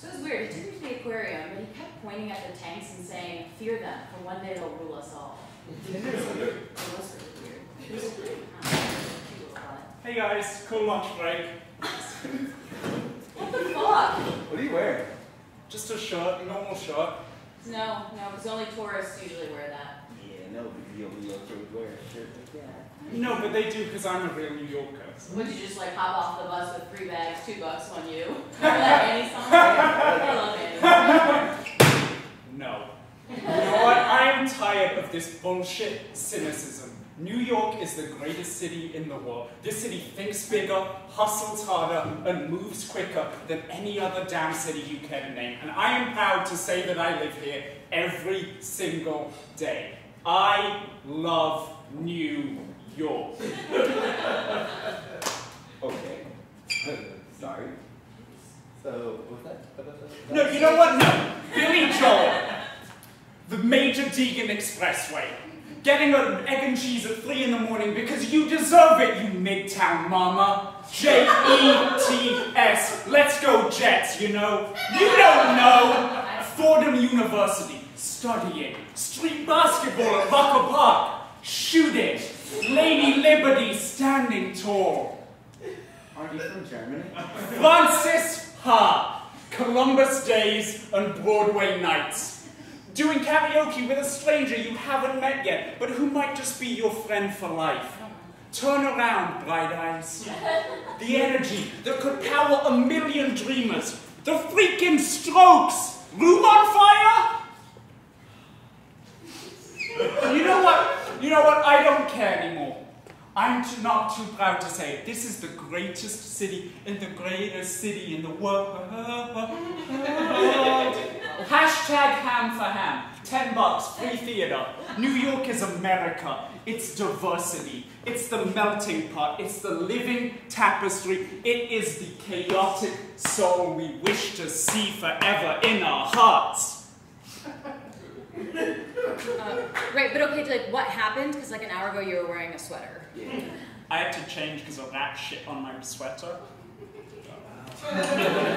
So it was weird. He took me to the aquarium, but he kept pointing at the tanks and saying, "Fear them, for one day they'll rule us all." it was really weird. It was weird. I don't know. He was fun. Hey guys, cool lunch break. What the fuck? What are you wearing? Just a shirt, a normal shirt. No, no, because only tourists usually wear that. Yeah, no, because you only Yorker would wear a shirt like that. No, but they do because I'm a real New Yorker. Would you just like hop off the bus with three bags, two bucks on you? Remember that Annie song? No. You know what? I am tired of this bullshit cynicism. New York is the greatest city in the world. This city thinks bigger, hustles harder, and moves quicker than any other damn city you can name. And I am proud to say that I live here every single day. I love New York. Okay. Sorry. So, what's that? What was that? No, you know what? No. Billy Joel. The Major Deegan Expressway. Getting an egg and cheese at 3 in the morning because you deserve it, you Midtown mama. J-E-T-S. Let's go Jets, you know. You don't know. Fordham University. Studying. Street basketball at Rucker Park. Shooting. Lady Liberty standing tall. Aren't you from Germany? Frances Ha, Columbus Days and Broadway Nights. Doing karaoke with a stranger you haven't met yet, but who might just be your friend for life. Turn around, bright eyes. The energy that could power a million dreamers. The freaking strokes. Room on fire? You know what? You know what? I don't care anymore. I'm too, not too proud to say. This is the greatest city in the greatest city in the world. Hashtag ham for ham. Ten bucks, free theater. New York is America. It's diversity. It's the melting pot. It's the living tapestry. It is the chaotic soul we wish to see forever in our hearts. right, but okay, like what happened? Because like an hour ago you were wearing a sweater. I had to change because of that shit on my sweater. Yo,